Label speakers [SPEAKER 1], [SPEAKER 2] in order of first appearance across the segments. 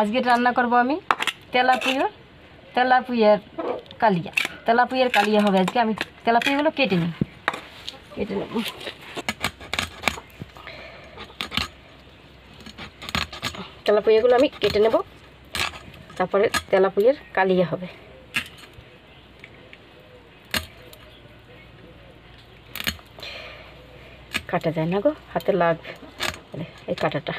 [SPEAKER 1] আজকে রান্না করব আমি তেলাপুয়া, তেলাপুয়ার কালিয়া। তেলাপুয়ার কালিয়া হবে আজকে, আমি তেলাপুয়াগুলো কেটে নিই। কেটে নেব। তেলাপুয়াগুলো আমি কেটে নেব। তারপরে তেলাপুয়ার কালিয়া হবে। কাটা যায় না গো, হাতে লাগবে। এই কাটাটা।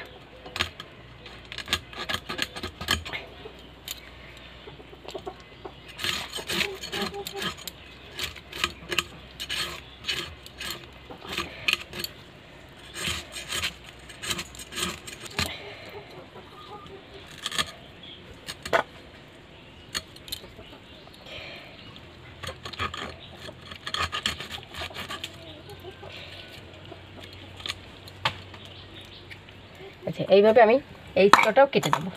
[SPEAKER 1] আচ্ছা এইভাবে আমি এই ছোটোটাও কেটে দেবো।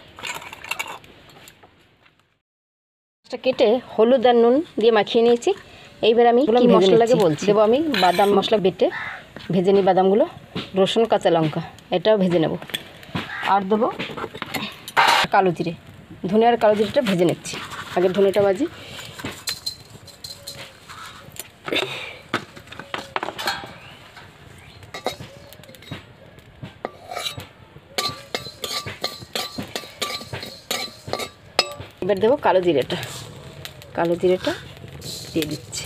[SPEAKER 1] মাছটা কেটে হলুদ আর নুন দিয়ে মাখিয়ে নিয়েছি। এইবার আমি কি মশলা লাগে বলছি? দেবো আমি বাদাম মশলা বেটে ভেজে নিই বাদামগুলো রসুন কাঁচা লঙ্কা এটাও ভেজে নেব। আর দেবো কালো জিরে। ধনে আর কালো জিরেটা ভেজে নিচ্ছি। আগে ধনেটা বাজি এবার দেবো কালো জিরেটা। কালো জিরেটা দিয়ে দিচ্ছি।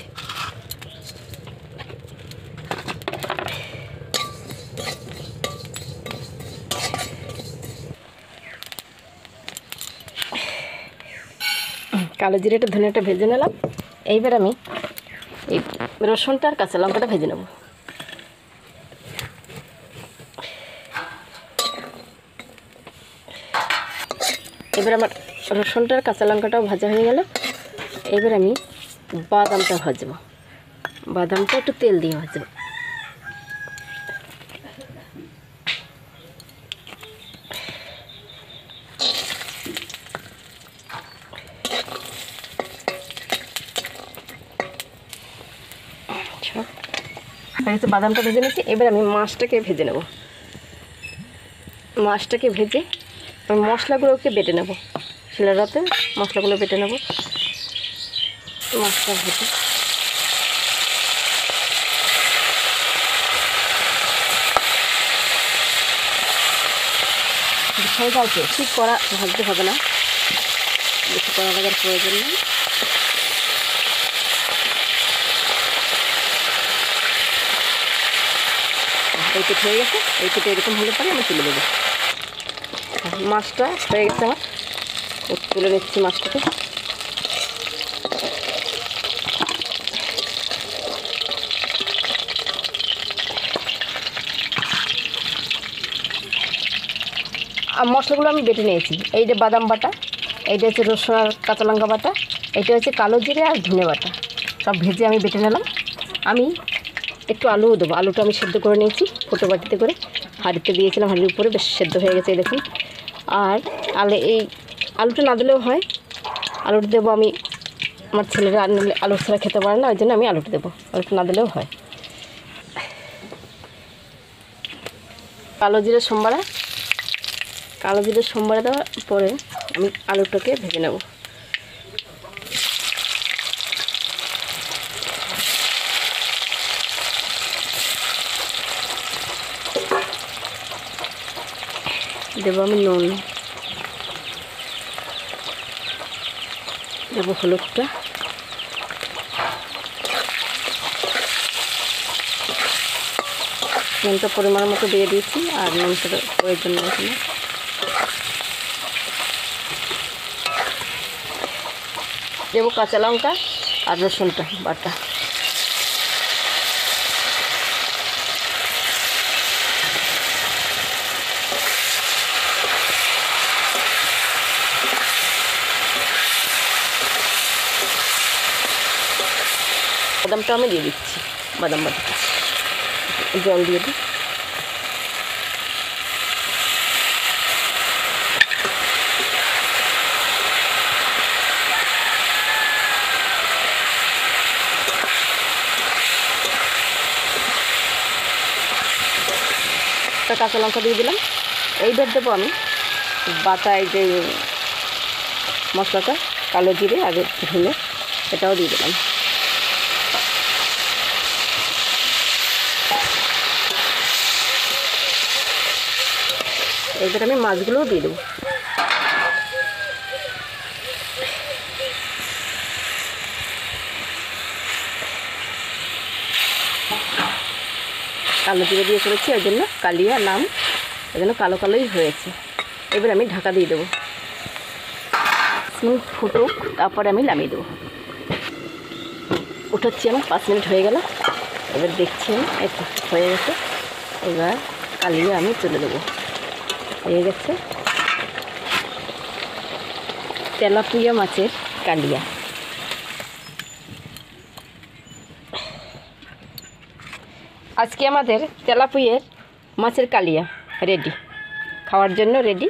[SPEAKER 1] কালো জিরেটা ধনেটা ভেজে নিলাম। এইবার আমি এই রসুনটা আর কাঁচা লঙ্কাটা ভেজে নেব। এবার আমার রসুনটার কাঁচা লঙ্কাটাও ভাজা হয়ে গেল। এবার আমি বাদামটা ভাজবো। বাদামটা একটু তেল দিয়ে ভাজবো। আচ্ছা। বাদামটা ভেজে নিচ্ছি এবার আমি মাছটাকে ভেজে নেব। মাছটাকে ভেজে মশলাগুলোকে বেটে নেব। শিলারাতে মশলাগুলো বেটে নেব। মাছটা ভেজে বিষয় আছে ঠিক করা ভাজতে হবে না। বেশি করা লাগার প্রয়োজন নেই। এই পিঠ হয়ে গেছে, এই পিঠে এরকম হলে পরে আমি তুলে দেবো মাছটা হয়ে গেছে আমার। তুলে নিচ্ছি মাছটাকে। আর মশলাগুলো আমি বেটে নিয়েছি। এই যে বাদাম বাটা এইটা হচ্ছে রসুন আর কাঁচা লঙ্কা বাটা, এটা হচ্ছে কালো জিরে আর ধনে বাটা। সব ভেজে আমি বেটে নিলাম। আমি একটু আলুও দেবো। আলুটা আমি সেদ্ধ করে নিয়েছি ফোটো বাটিতে করে। হাঁড়িতে দিয়েছিলাম, হাঁড়ির উপরে, বেশ সেদ্ধ হয়ে গেছে দেখুন। আর আলে এই আলুটা না দিলেও হয়। আলুটা দেবো আমি, আমার ছেলেরা আলু ছাড়া খেতে পারে না, ওই জন্য আমি আলুটা দেবো। আলুটা না দিলেও হয়। কালো জিরে সোমবারা। কালো জিরে সোমবারে দেওয়ার পরে আমি আলুটাকে ভেজে নেব। দেবো আমি নুন। দেবো হলুদটা। নুনটা পরিমাণ মতো দিয়ে দিয়েছি, আর নুনটা প্রয়োজন এখানে। দেবো কাঁচা লঙ্কা আর রসুনটা, বাটা। বাদামটা আমি দিয়ে দিচ্ছি, বাদাম বাদাম। জল দিয়ে দিই। কাঁচা লঙ্কা দিয়ে দিলাম। এইবার দেবো আমি এই যে মশলাটা, কালো জিরে আর ধুলে এটাও দিয়ে দিলাম। এবার আমি মাছগুলোও দিয়ে দেবো। কালো জিরে দিয়ে করেছি ওই জন্য কালিয়া নাম ওই জন্য কালো কালোই হয়েছে। এবার আমি ঢাকা দিয়ে দেবো। ফুটুক, তারপরে আমি নামিয়ে দেবো। উঠাচ্ছি আমার পাঁচ মিনিট হয়ে গেল। এবার দেখছি আমি হয়ে গেছে। এবার কালিয়া আমি তুলে দেবো। হয়ে গেছে। তেলাপুয়া মাছের কালিয়া। আজকে আমাদের তেলাপুয়ের মাছের কালিয়া রেডি। খাওয়ার জন্য রেডি।